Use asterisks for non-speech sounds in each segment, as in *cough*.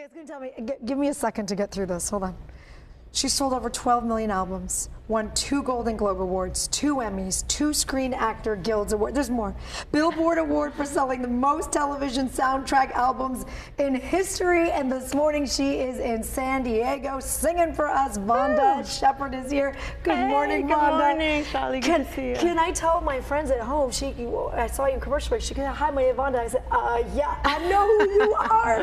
Okay, it's going to tell me. G give me a second to get through this. Hold on. She sold over 12 million albums, won two Golden Globe Awards, two Emmys, two Screen Actor Guilds Awards. There's more. Billboard Award for selling the most television soundtrack albums in history. And this morning she is in San Diego singing for us. Vonda Shepard is here. Good Hey, morning, good Vonda. morning, Charlie. Good Can, to see you. can I tell my friends at home? She, I saw you in commercial break. She goes, "Hi, my name is Vonda." I said, uh, "Yeah, I know who you *laughs* are.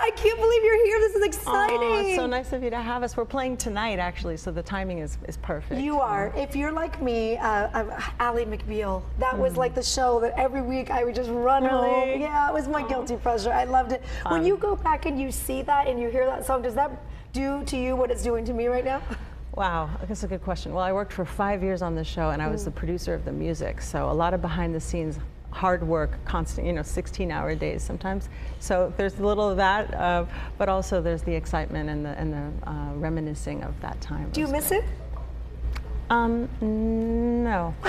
I can't believe you're here. This is exciting." Oh, it's so nice of you to have us. We're playing tonight, actually, so the timing is, is perfect. You are. If you're like me, uh, I'm Ally McBeal. That was like the show that every week I would just run home. Hmm. Yeah, it was my guilty pleasure. I loved it. When you go back and you see that and you hear that song, does that do to you what it's doing to me right now? *laughs* Wow, that's a good question. Well, I worked for five years on the show, and I was the producer of the music, so a lot of behind the scenes hard work, constant, you know, 16 hour days sometimes. So there's a little of that, uh, but also there's the excitement and the, and the uh, reminiscing of that time. Do you miss it? Um, no. *laughs*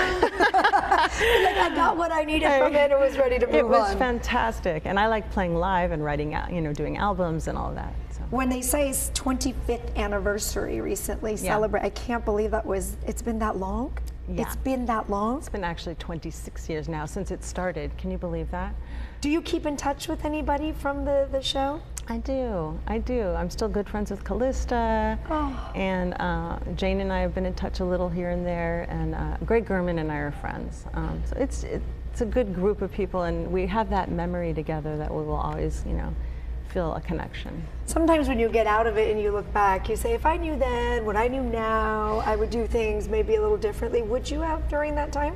Like I got what I needed from it and was ready to move on. It was on. fantastic, and I like playing live and writing, out, you know, doing albums and all that. So. When they say it's 25th anniversary recently, Yeah. celebrate. I can't believe that was. It's been that long. Yeah. It's been that long. It's been actually 26 years now since it started. Can you believe that? Do you keep in touch with anybody from the the show? I do. I do. I'm still good friends with Calista, Oh. and uh, Jane and I have been in touch a little here and there, and uh, Greg Germann and I are friends. Um, so it's it's a good group of people, and we have that memory together that we will always, you know, feel a connection. Sometimes when you get out of it and you look back, you say, if I knew then what I knew now, I would do things maybe a little differently. Would you have during that time?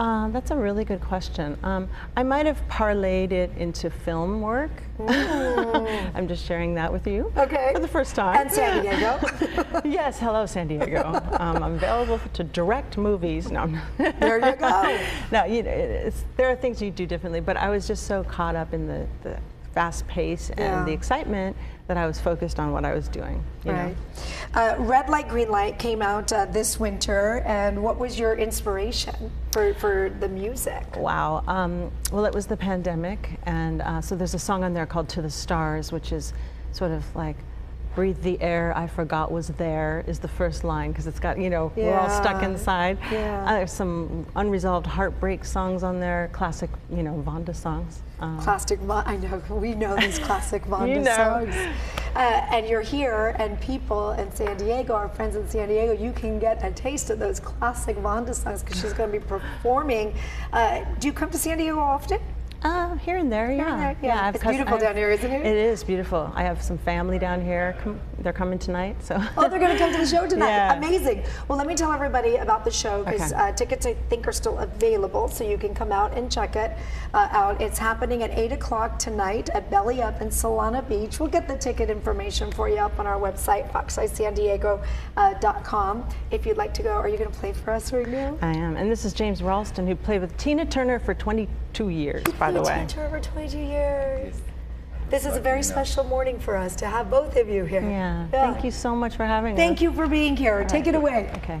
Uh, that's a really good question. Um, I might have parlayed it into film work. *laughs* I'm just sharing that with you Okay. for the first time. And San Diego. *laughs* yes, hello San Diego. um, I'm available to direct movies. No. There you go. *laughs* no, you know, it's, there are things you do differently, but I was just so caught up in the, the fast pace and Yeah. the excitement that I was focused on what I was doing. You know? Right. Uh, Red Light, Green Light came out uh, this winter, and what was your inspiration for, for the music? Wow. Um, well, it was the pandemic, and uh, so there's a song on there called "To the Stars," which is sort of like. Breathe the air I forgot was there is the first line because it's got, you know, we're all stuck inside. Yeah. Uh, there's some unresolved heartbreak songs on there, classic, you know, Vonda songs. Um, Classic, I know, *laughs* we know these classic *laughs* Vonda You know. songs. Uh, and you're here, and people in San Diego, our friends in San Diego, you can get a taste of those classic Vonda songs because she's going to be performing. Uh, do you come to San Diego often? Uh, here and there, yeah. and there, yeah. I've It's beautiful I've- down here, isn't it? It is beautiful. I have some family down here. Come, they're coming tonight, so. Oh, they're going to come to the show *laughs* tonight. Yeah. Amazing. Well, let me tell everybody about the show because Okay. uh, tickets I think are still available, so you can come out and check it uh, out. It's happening at 8 o'clock tonight at Belly Up in Solana Beach. We'll get the ticket information for you up on our website, fox5sandiego.com. If you'd like to go, are you going to play for us right now? I am. And this is James Ralston, who played with Tina Turner for 22 years, by the way. For over 22 years. This is a very special morning for us to have both of you here. Yeah. Thank you so much for having us. Thank you for being here. Take it away. Okay.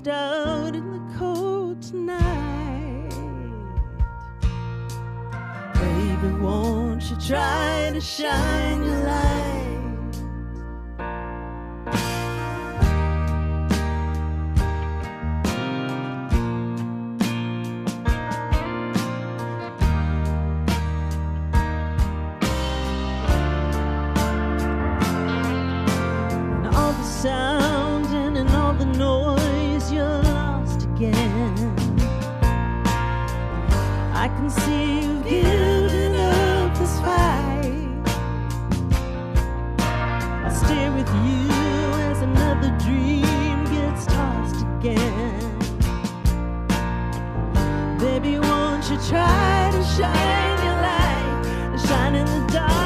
lost out in the cold tonight. Baby, won't you try to shine your light? I can see you've given up this fight. I'll stay with you as another dream gets tossed again. Baby, won't you try to shine your light, shine in the dark?